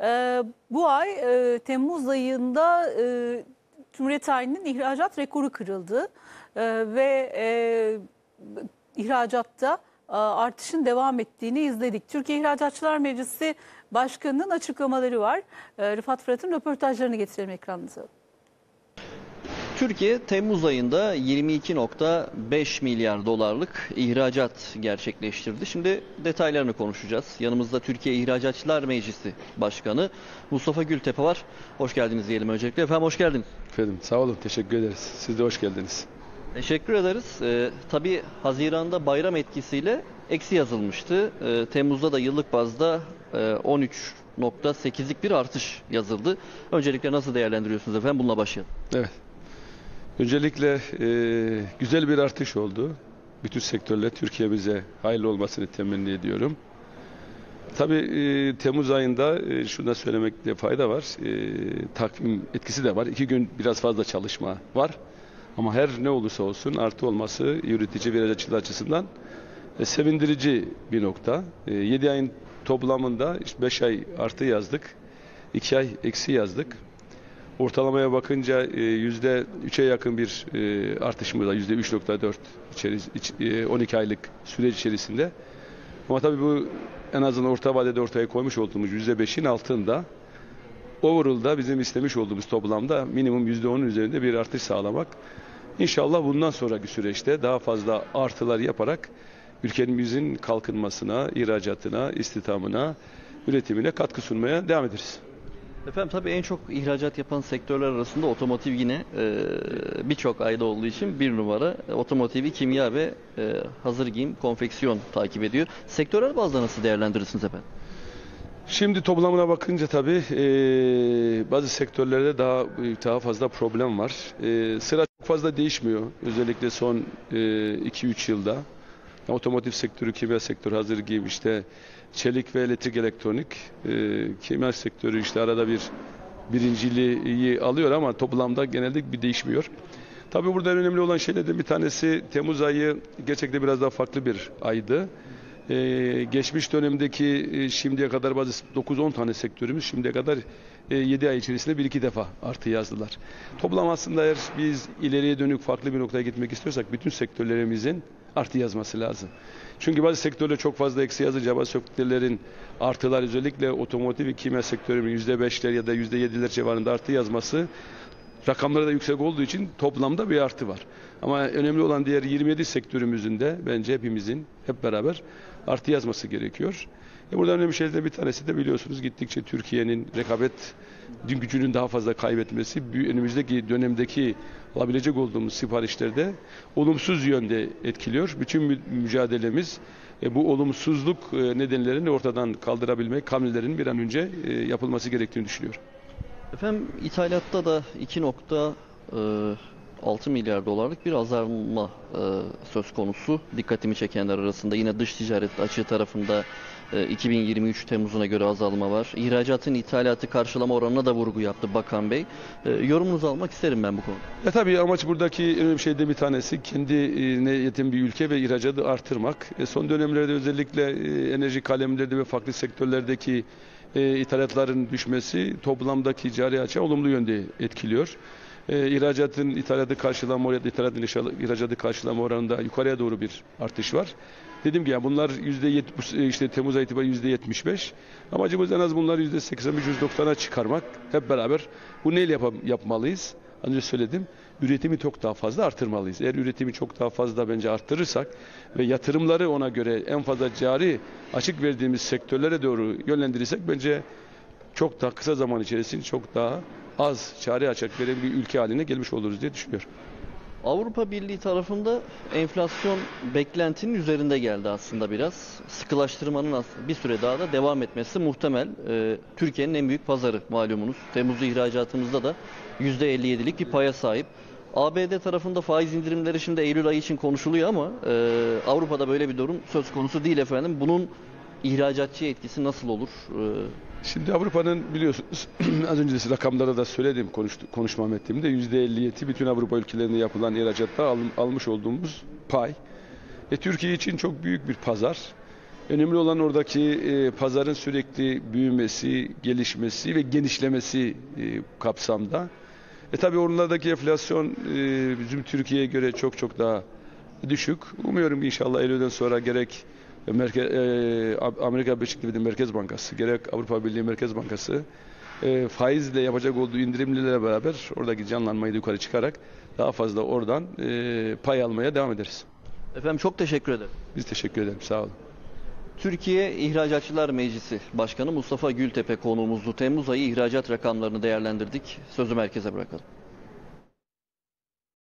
Ee, bu ay e, Temmuz ayında e, Cumhuriyet tarihinin ihracat rekoru kırıldı Ee, ve e, ihracatta e, artışın devam ettiğini izledik. Türkiye İhracatçılar Meclisi Başkanı'nın açıklamaları var. Ee, Rıfat Fırat'ın röportajlarını getirelim ekranınıza. Türkiye Temmuz ayında 22.5 milyar dolarlık ihracat gerçekleştirdi. Şimdi detaylarını konuşacağız. Yanımızda Türkiye İhracatçılar Meclisi Başkanı Mustafa Gültepe var. Hoş geldiniz diyelim öncelikle. Efendim hoş geldin. Efendim sağ olun teşekkür ederiz. Siz de hoş geldiniz. Teşekkür ederiz. Ee, tabii Haziran'da bayram etkisiyle eksi yazılmıştı. Ee, Temmuz'da da yıllık bazda e, 13.8'lik bir artış yazıldı. Öncelikle nasıl değerlendiriyorsunuz efendim? Bununla başlayalım. Evet. Öncelikle e, güzel bir artış oldu. Bütün sektörle Türkiye'mize hayırlı olmasını temenni ediyorum. Tabii e, Temmuz ayında e, şunu da söylemekte fayda var. E, takvim etkisi de var. İki gün biraz fazla çalışma var. Ama her ne olursa olsun artı olması üretici ve ihracatçılar açısından e, sevindirici bir nokta. 7 ayın toplamında 5 ay artı yazdık. 2 ay eksi yazdık. Ortalamaya bakınca e, yüzde 3'e yakın bir e, artışımız var. Yüzde 3.4 içeris- iç- e, 12 aylık süreç içerisinde. Ama tabii bu en azından orta vadede ortaya koymuş olduğumuz yüzde 5'in altında overall'da bizim istemiş olduğumuz toplamda minimum yüzde 10'un üzerinde bir artış sağlamak. İnşallah bundan sonraki süreçte daha fazla artılar yaparak ülkemizin kalkınmasına, ihracatına, istihdamına, üretimine katkı sunmaya devam ederiz. Efendim tabii en çok ihracat yapan sektörler arasında otomotiv yine e, birçok ayda olduğu için bir numara. Otomotivi kimya ve e, hazır giyim, konfeksiyon takip ediyor. Sektörel bazda nasıl değerlendirirsiniz efendim? Şimdi toplamına bakınca tabii e, bazı sektörlerde daha daha fazla problem var. E, sıra çok fazla değişmiyor. Özellikle son 2-3 yılda. Otomotiv sektörü, kimya sektörü, hazır giyim işte çelik ve elektrik elektronik. E, kimya sektörü işte arada bir birinciliği alıyor ama toplamda genelde bir değişmiyor. Tabii burada önemli olan şeylerden bir tanesi Temmuz ayı gerçekten biraz daha farklı bir aydı. Ee, geçmiş dönemdeki e, şimdiye kadar bazı 9-10 tane sektörümüz şimdiye kadar e, 7 ay içerisinde bir iki defa artı yazdılar. Toplam aslında eğer biz ileriye dönük farklı bir noktaya gitmek istiyorsak bütün sektörlerimizin artı yazması lazım. Çünkü bazı sektörler çok fazla eksi yazınca bazı sektörlerin artılar özellikle otomotiv ve kimya sektörünün %5'ler ya da %7'ler civarında artı yazması rakamları da yüksek olduğu için toplamda bir artı var. Ama önemli olan diğer 27 sektörümüzün de bence hepimizin hep beraber artı yazması gerekiyor. E burada önemli şeylerden bir tanesi de biliyorsunuz gittikçe Türkiye'nin rekabet gücünün daha fazla kaybetmesi önümüzdeki dönemdeki alabilecek olduğumuz siparişlerde olumsuz yönde etkiliyor. Bütün mü- mücadelemiz e, bu olumsuzluk e, nedenlerini ortadan kaldırabilmek, hamlelerin bir an önce e, yapılması gerektiğini düşünüyorum. Efendim ithalatta da 2.6 milyar dolarlık bir azalma e, söz konusu. Dikkatimi çekenler arasında yine dış ticaret açığı tarafında e, 2023 Temmuz'una göre azalma var. İhracatın ithalatı karşılama oranına da vurgu yaptı Bakan Bey. E, yorumunuzu almak isterim ben bu konuda. Ya tabii amaç buradaki önemli şeyde bir tanesi kendine yetin bir ülke ve ihracatı artırmak. E, son dönemlerde özellikle e, enerji kalemlerde ve farklı sektörlerdeki e, ithalatların düşmesi toplamdaki cari açığa olumlu yönde etkiliyor. E, ihracatın ithalatı karşılama oranı, ithalatın ihracatı karşılama oranında yukarıya doğru bir artış var. Dedim ki ya bunlar yüzde yetmiş, işte Temmuz ayı itibariyle yüzde yetmiş beş. Amacımız en az bunları yüzde seksen beş, yüzde doksana çıkarmak. Hep beraber bu neyle yap- yapmalıyız? Az önce söyledim. Üretimi çok daha fazla artırmalıyız. Eğer üretimi çok daha fazla bence arttırırsak ve yatırımları ona göre en fazla cari açık verdiğimiz sektörlere doğru yönlendirirsek bence çok daha kısa zaman içerisinde çok daha az cari açık veren bir ülke haline gelmiş oluruz diye düşünüyorum. Avrupa Birliği tarafında enflasyon beklentinin üzerinde geldi aslında biraz. Sıkılaştırmanın bir süre daha da devam etmesi muhtemel. Ee, Türkiye'nin en büyük pazarı malumunuz. Temmuz'da ihracatımızda da %57'lik bir paya sahip. ABD tarafında faiz indirimleri şimdi Eylül ayı için konuşuluyor ama e, Avrupa'da böyle bir durum söz konusu değil efendim. Bunun ihracatçıya etkisi nasıl olur? Ee, Şimdi Avrupa'nın biliyorsunuz az önce rakamlara da söyledim konuştu, konuşmam ettiğimde %57 bütün Avrupa ülkelerinde yapılan ihracatta al- almış olduğumuz pay. E, Türkiye için çok büyük bir pazar. Önemli olan oradaki e, pazarın sürekli büyümesi, gelişmesi ve genişlemesi e, kapsamda. E tabi onlardaki enflasyon e, bizim Türkiye'ye göre çok çok daha düşük. Umuyorum inşallah Eylül'den sonra gerek Merke, e, Amerika Birleşik Devletleri Merkez Bankası, gerek Avrupa Birliği Merkez Bankası e, faizle yapacak olduğu indirimlerle beraber oradaki canlanmayı da yukarı çıkarak daha fazla oradan e, pay almaya devam ederiz. Efendim çok teşekkür ederim. Biz teşekkür ederim. Sağ olun. Türkiye İhracatçılar Meclisi Başkanı Mustafa Gültepe konuğumuzdu. Temmuz ayı ihracat rakamlarını değerlendirdik. Sözü merkeze bırakalım.